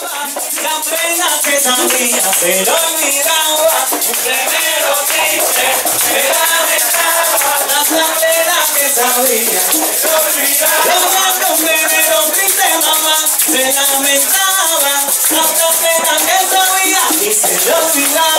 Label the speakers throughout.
Speaker 1: La pena que sabía se lo olvidaba, un primero triste se lamentaba. La pena que sabía se lo olvidaba, un primero triste mamá se lamentaba. La pena que sabía y se lo olvidaba,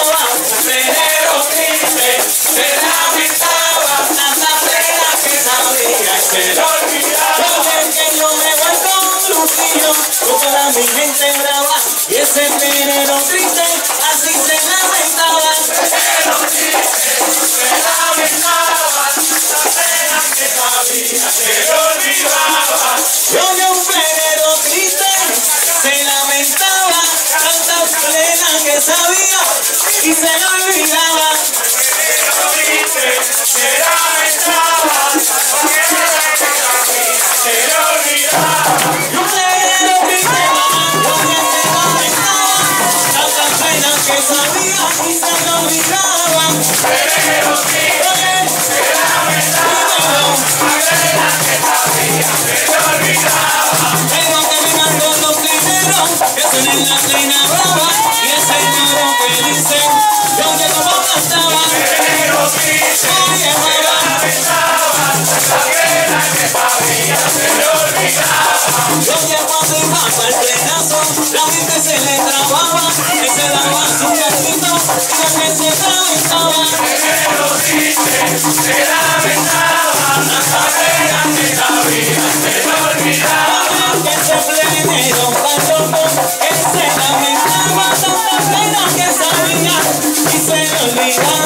Speaker 1: mi gente brava y ese veneno triste así se lamentaba. Veneno triste se lamentaba, la pena que sabía se lo olvidaba. Yo de un veneno triste se lamentaba, tantas penas que sabía y se lo olvidaba. Que cuando iba para el plenazo, la gente se le trababa, que se la se lamentaba. Pero triste, se lamentaba, la pena que sabía, se lo olvidaba. Que se plenero cachorro, que se lamentaba, tanta pena que sabía, y se le olvidaba.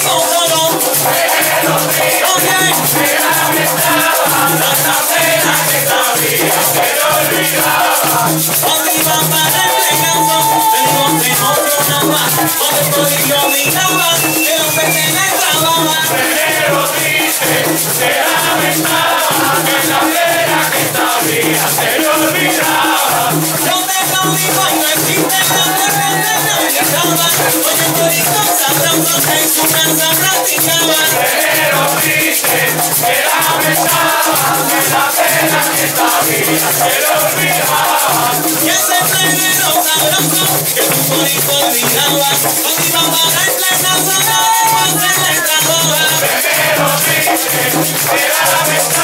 Speaker 1: 走走。Que en su casa. Pero triste, se lamentaba, que la pena que sabía, se lo olvidaba. Y ese plenero sabroso que tu se le trababa. Pero triste, se lamentaba,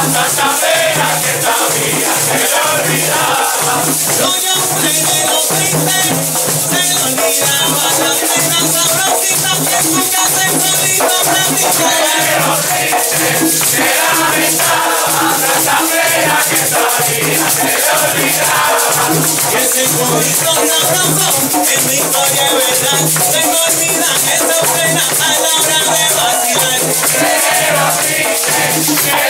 Speaker 1: tanta pena que sabía, se lo olvidaba. Soy un plenero triste, se le olvidaba la pena sabrosita que su casa en solito platicaba. Pero triste, se lamentaba, tanta pena que sabía, se lo olvidaba. Y ese corito sabroso es mi historia de verdad, tengo olvida esa pena a la hora de vacilar. Pero triste, se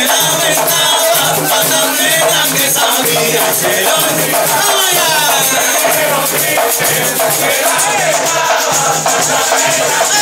Speaker 1: Thank you.